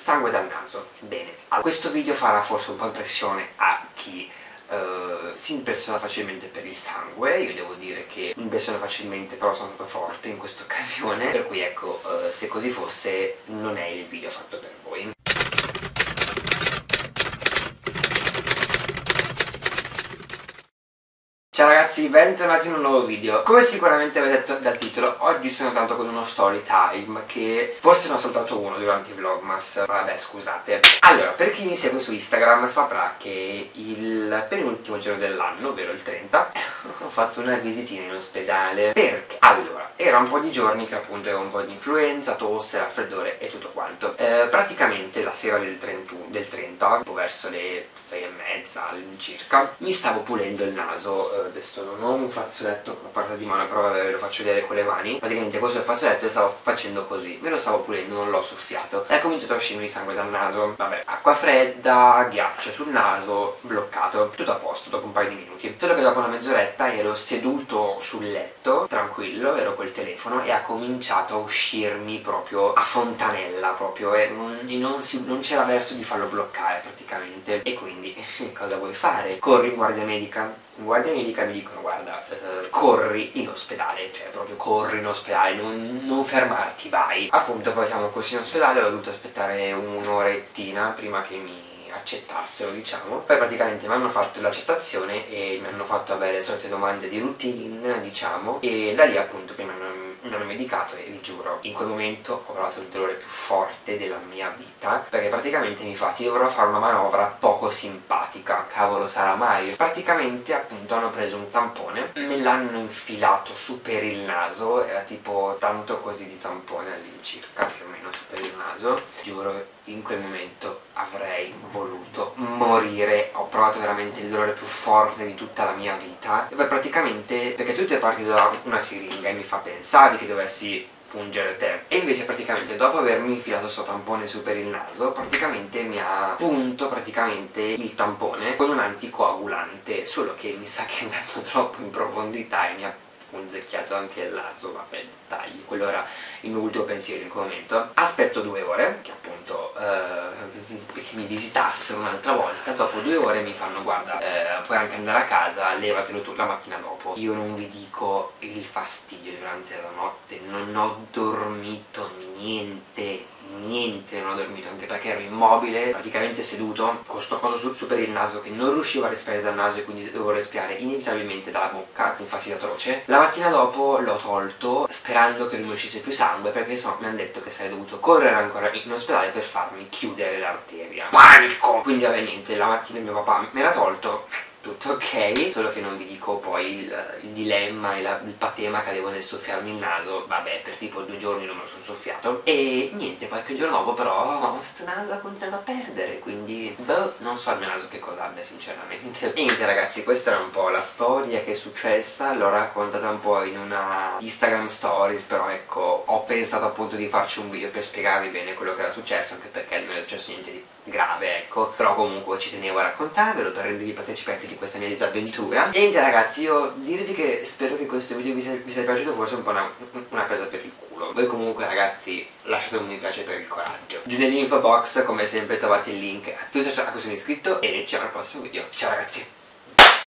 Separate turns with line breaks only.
sangue dal naso. Bene, allora, questo video farà forse un po' impressione a chi Uh, si impressiona facilmente per il sangue. Io devo dire che mi impressiona facilmente però sono stato forte in questa occasione. Per cui ecco uh, se così fosse non è il video fatto per voi Ciao ragazzi, bentornati in un nuovo video. Come sicuramente avete detto dal titolo, oggi sono andato con uno story time Che forse ne ho saltato uno durante i vlogmas. Vabbè, scusate. Allora, per chi mi segue su Instagram saprà che il penultimo giorno dell'anno, ovvero il 30 Ho fatto una visitina in ospedale. Perché? Allora, era un po' di giorni che appunto avevo un po' di influenza, tosse, raffreddore e tutto quanto. Eh, Praticamente la sera del, 31, del 30, un po' verso le 6 e mezza all'incirca Mi stavo pulendo il naso eh, adesso non ho un fazzoletto a parte di mano però ve lo faccio vedere con le mani. Praticamente questo è il fazzoletto e stavo facendo così me lo stavo pulendo non l'ho soffiato. E ha cominciato a uscirmi sangue dal naso. Vabbè acqua fredda ghiaccio sul naso bloccato. Tutto a posto dopo un paio di minuti. Solo che dopo una mezz'oretta ero seduto sul letto tranquillo ero col telefono e ha cominciato a uscirmi proprio a fontanella proprio. E non, non c'era verso di farlo bloccare praticamente. E quindi cosa vuoi fare? Corri in guardia medica. In guardia medica medica mi dicono guarda eh, corri in ospedale cioè proprio corri in ospedale non, non, fermarti vai appunto poi siamo così in ospedale ho dovuto aspettare un'orettina prima che mi accettassero diciamo. Poi praticamente mi hanno fatto l'accettazione e mi hanno fatto avere le solite domande di routine diciamo. E da lì appunto mi hanno mi hanno medicato e vi giuro, in quel momento ho provato il dolore più forte della mia vita perché praticamente mi fa ti dovrò fare una manovra poco simpatica, cavolo sarà mai? Praticamente appunto hanno preso un tampone, me l'hanno infilato su per il naso, era tipo tanto così di tampone all'incirca, più o meno su per il naso, giuro in quel momento avrei voluto morire ho provato veramente il dolore più forte di tutta la mia vita. E poi praticamente perché tutto è partito da una siringa e mi fa pensavi che dovessi pungere te. E invece praticamente dopo avermi infilato sto tampone su per il naso praticamente mi ha punto praticamente il tampone con un anticoagulante solo che mi sa che è andato troppo in profondità e mi ha punzecchiato anche il naso, vabbè, dettagli, quello era il mio ultimo pensiero in quel momento. Aspetto due ore, che appunto eh, che mi visitassero un'altra volta, dopo due ore mi fanno guarda, eh, puoi anche andare a casa, levatelo tu la mattina dopo. Io non vi dico il fastidio durante la notte, non ho dormito niente, niente non ho dormito anche perché ero immobile praticamente seduto con sto coso su, su, per il naso che non riuscivo a respirare dal naso e quindi dovevo respirare inevitabilmente dalla bocca un fastidio atroce. La mattina dopo l'ho tolto sperando che non uscisse più sangue perché insomma mi hanno detto che sarei dovuto correre ancora in ospedale per farmi chiudere l'arteria. Panico! Quindi vabbè niente la mattina mio papà me l'ha tolto tutto ok solo che non vi dico poi il, il dilemma e la, il patema che avevo nel soffiarmi il naso. Vabbè per tipo due giorni non me lo sono soffiato. E niente qualche giorno dopo però sto naso continuava a perdere quindi boh non so il mio naso che cosa abbia sinceramente. E niente ragazzi questa era un po' la storia che è successa. L'ho raccontata un po' in una Instagram stories però ecco ho pensato appunto di farci un video per spiegarvi bene quello che era successo anche perché successo niente di grave ecco. Però comunque ci tenevo a raccontarvelo per rendervi partecipanti di questa mia disavventura. E niente ragazzi io dirvi che spero che questo video vi sia, vi sia piaciuto forse un po' una, una presa per il culo. Voi comunque ragazzi lasciate un mi piace per il coraggio. Giù nell'info box come sempre trovate il link a tutti i social a cui sono iscritto e ci vediamo al prossimo video. Ciao ragazzi